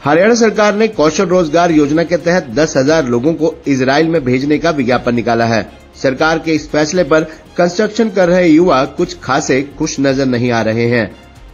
हरियाणा सरकार ने कौशल रोज़गार योजना के तहत दस हज़ार लोगों को इसराइल में भेजने का विज्ञापन निकाला है। सरकार के इस फैसले पर कंस्ट्रक्शन कर रहे युवा कुछ खासे खुश नज़र नहीं आ रहे हैं।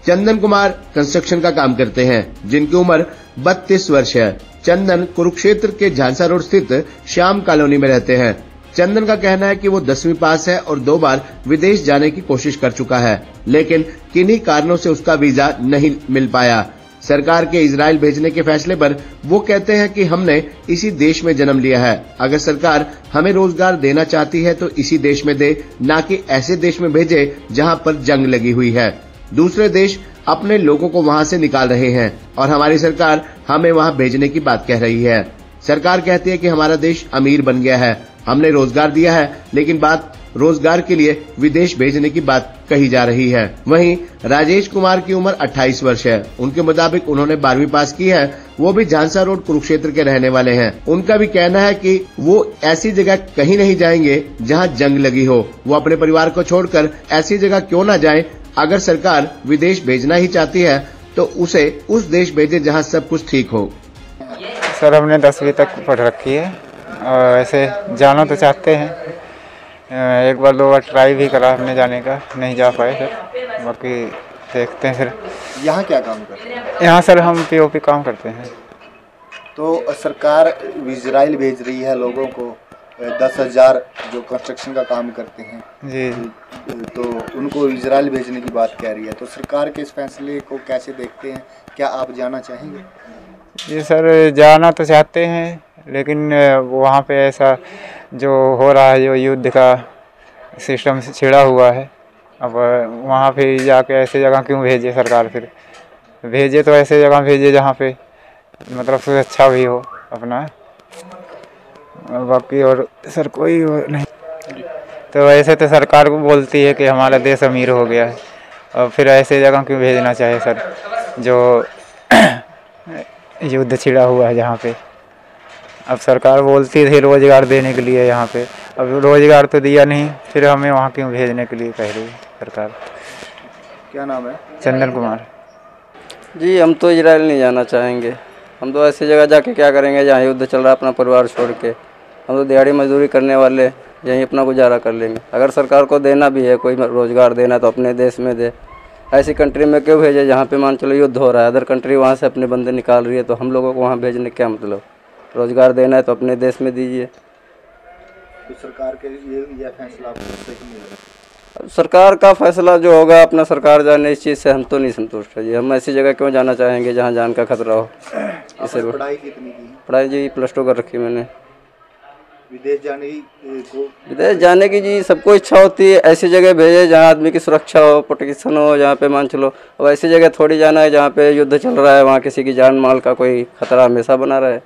चंदन कुमार कंस्ट्रक्शन का काम करते हैं, जिनकी उम्र बत्तीस वर्ष है। चंदन कुरुक्षेत्र के झांसा रोड स्थित श्याम कॉलोनी में रहते हैं। चंदन का कहना है कि वो दसवीं पास है और दो बार विदेश जाने की कोशिश कर चुका है, लेकिन किन्हीं कारणों से उसका वीज़ा नहीं मिल पाया। सरकार के इसराइल भेजने के फैसले पर वो कहते हैं कि हमने इसी देश में जन्म लिया है। अगर सरकार हमें रोज़गार देना चाहती है तो इसी देश में दे, न कि ऐसे देश में भेजे जहाँ पर जंग लगी हुई है। दूसरे देश अपने लोगों को वहाँ से निकाल रहे हैं और हमारी सरकार हमें वहाँ भेजने की बात कह रही है। सरकार कहती है कि हमारा देश अमीर बन गया है। हमने रोज़गार दिया है, लेकिन बात रोज़गार के लिए विदेश भेजने की बात कही जा रही है। वहीं राजेश कुमार की उम्र 28 वर्ष है। उनके मुताबिक उन्होंने बारहवीं पास की है। वो भी झांसा रोड कुरुक्षेत्र के रहने वाले हैं। उनका भी कहना है कि वो ऐसी जगह कहीं नहीं जाएँगे जहाँ जंग लगी हो। वो अपने परिवार को छोड़कर ऐसी जगह क्यों न जाए? अगर सरकार विदेश भेजना ही चाहती है तो उसे उस देश भेजे जहाँ सब कुछ ठीक हो। सर, हमने दसवीं तक पढ़ रखी है। और ऐसे जाना तो चाहते हैं। एक बार दो बार ट्राई भी करा हमने जाने का नहीं जा पाए सर बाकी देखते हैं फिर। यहाँ क्या काम करते हैं? यहाँ सर हम पीओपी काम करते हैं। तो सरकार इसराइल भेज रही है लोगों को दस हज़ार जो कंस्ट्रक्शन का काम करते हैं। जी। तो उनको इसराइल भेजने की बात कह रही है। तो सरकार के इस फैसले को कैसे देखते हैं? क्या आप जाना चाहेंगे? जी सर जाना तो चाहते हैं लेकिन वहाँ पे ऐसा जो हो रहा है, जो युद्ध का सिस्टम छिड़ा हुआ है, अब वहाँ पे जाके ऐसे जगह क्यों भेजे सरकार फिर? भेजे तो ऐसे जगह भेजे जहाँ पे मतलब सुरक्षा भी हो अपना। बाकी और सर, कोई नहीं। तो ऐसे तो सरकार को बोलती है कि हमारा देश अमीर हो गया है। और फिर ऐसे जगह क्यों भेजना चाहिए सर, जो युद्ध छिड़ा हुआ है जहाँ पे? अब सरकार बोलती थी रोज़गार देने के लिए यहाँ पे। अब रोज़गार तो दिया नहीं फिर हमें वहाँ क्यों भेजने के लिए कह रही सरकार? क्या नाम है? चंदन कुमार। जी हम तो इसराइल नहीं जाना चाहेंगे। हम तो ऐसी जगह जाके क्या करेंगे जहाँ युद्ध चल रहा है अपना परिवार छोड़ के। हम तो दिहाड़ी मजदूरी करने वाले यहीं अपना गुजारा कर लेंगे। अगर सरकार को देना भी है कोई रोज़गार देना तो अपने देश में दे। ऐसी कंट्री में क्यों भेजे जहाँ पे मान चलो युद्ध हो रहा है? अदर कंट्री वहाँ से अपने बंदे निकाल रही है तो हम लोगों को वहाँ भेजने क्या मतलब? रोज़गार देना है तो अपने देश में दीजिए। तो सरकार के ये यह फैसला सरकार का फैसला जो होगा अपना सरकार जाने इस चीज़ से हम तो नहीं संतुष्ट है। जी हम ऐसी जगह क्यों जाना चाहेंगे जहाँ जान का खतरा हो? इसे पढ़ाई कितनी की? पढ़ाई जी प्लस टू कर रखी मैंने। विदेश जाने की विदेश जाने की जी सबको इच्छा होती है ऐसी जगह भेजे जहाँ आदमी की सुरक्षा हो प्रोटेक्शन हो जहाँ पे मान चलो अब ऐसी जगह थोड़ी जाना है जहाँ पे युद्ध चल रहा है वहाँ किसी की जान माल का कोई खतरा हमेशा बना रहे।